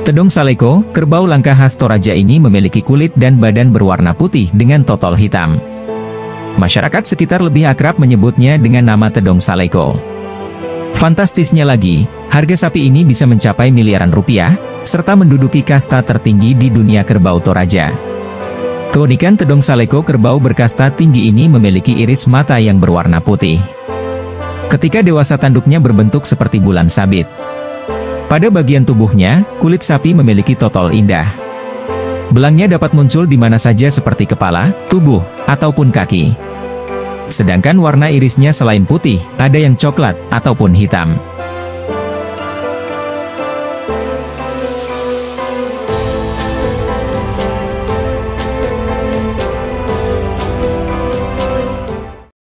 Tedong Saleko, kerbau langka khas Toraja ini memiliki kulit dan badan berwarna putih dengan totol hitam. Masyarakat sekitar lebih akrab menyebutnya dengan nama Tedong Saleko. Fantastisnya lagi, harga sapi ini bisa mencapai miliaran rupiah, serta menduduki kasta tertinggi di dunia kerbau Toraja. Keunikan Tedong Saleko kerbau berkasta tinggi ini memiliki iris mata yang berwarna putih. Ketika dewasa tanduknya berbentuk seperti bulan sabit. Pada bagian tubuhnya, kulit sapi memiliki totol indah. Belangnya dapat muncul di mana saja seperti kepala, tubuh, ataupun kaki. Sedangkan warna irisnya selain putih, ada yang coklat ataupun hitam.